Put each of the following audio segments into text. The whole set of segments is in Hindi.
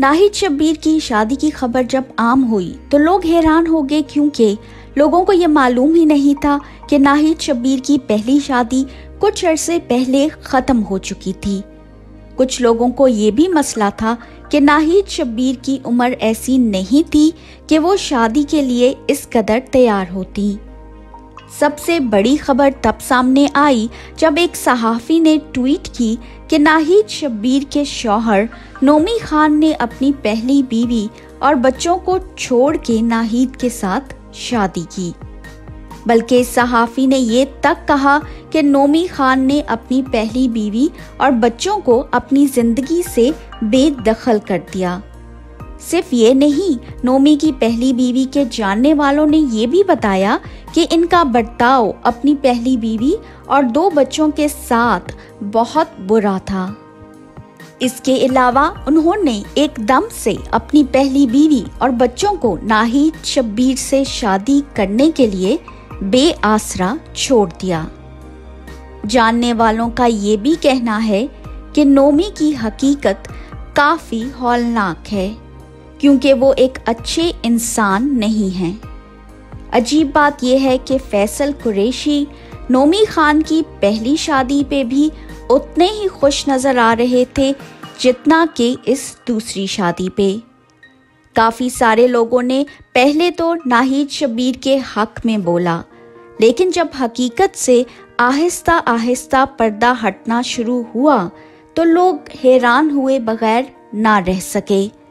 नाहिद शब्बीर की शादी की खबर जब आम हुई तो लोग हैरान हो गए क्योंकि लोगों को ये मालूम ही नहीं था कि नाहिद शब्बीर की पहली शादी कुछ अरसे पहले ख़त्म हो चुकी थी। कुछ लोगों को ये भी मसला था कि नाहिद शब्बीर की उम्र ऐसी नहीं थी कि वो शादी के लिए इस कदर तैयार होती। सबसे बड़ी खबर तब सामने आई जब एक सहाफ़ी ने ट्वीट की कि नाहिद शब्बीर के शौहर नोमी खान ने अपनी पहली बीवी और बच्चों को छोड़ के नाहिद के साथ शादी की। बल्कि सहाफ़ी ने ये तक कहा कि नोमी खान ने अपनी पहली बीवी और बच्चों को अपनी ज़िंदगी से बेदखल कर दिया। सिर्फ़ ये नहीं, नोमी की पहली बीवी के जानने वालों ने ये भी बताया कि इनका बर्ताव अपनी पहली बीवी और दो बच्चों के साथ बहुत बुरा था। इसके अलावा उन्होंने एकदम से अपनी पहली बीवी और बच्चों को नाहिद शब्बीर से शादी करने के लिए बेआसरा छोड़ दिया। जानने वालों का ये भी कहना है कि नोमी की हकीकत काफ़ी हौलनाक है। क्योंकि वो एक अच्छे इंसान नहीं हैं। अजीब बात यह है कि फैसल कुरैशी नोमी खान की पहली शादी पे भी उतने ही खुश नज़र आ रहे थे जितना कि इस दूसरी शादी पे। काफ़ी सारे लोगों ने पहले तो नाहिद शबीर के हक में बोला, लेकिन जब हकीकत से आहिस्ता आहिस्ता पर्दा हटना शुरू हुआ तो लोग हैरान हुए बगैर ना रह सके।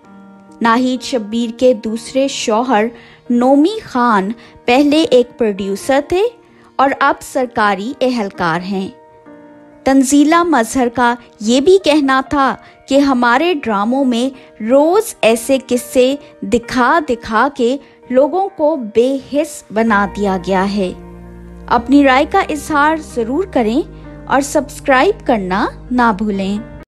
नाहिद शब्बीर के दूसरे शौहर नोमी खान पहले एक प्रोड्यूसर थे और अब सरकारी एहलकार हैं। तंजीला मजहर का ये भी कहना था कि हमारे ड्रामों में रोज़ ऐसे किस्से दिखा दिखा के लोगों को बेहिस बना दिया गया है। अपनी राय का इजहार ज़रूर करें और सब्सक्राइब करना ना भूलें।